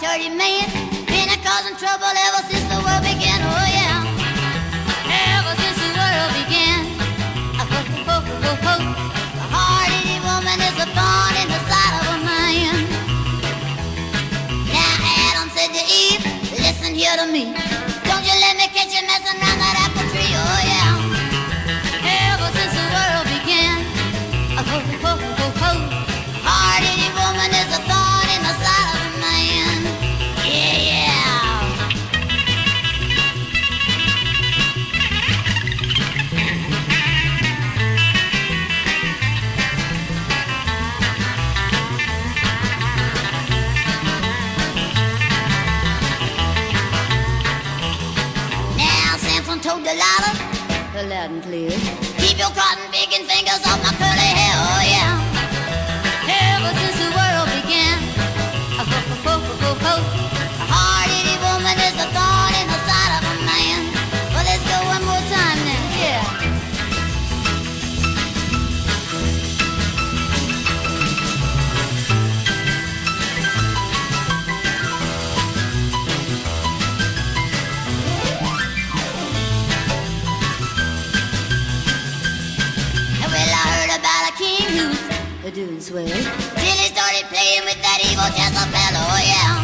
man. Been a causing trouble ever since the world began. Oh yeah. Ever since the world began. Oh, oh, oh, oh, oh. A hard-headed woman is a thorn in the side of a man. Now Adam said to Eve, listen here to me. Don't you let me catch you messing around that apple tree. Oh yeah. Delilah, loud and clear, keep your cotton picking fingers off my curly hair. Oh, a doing swell. Till he started playing with that evil Jezebel, oh yeah.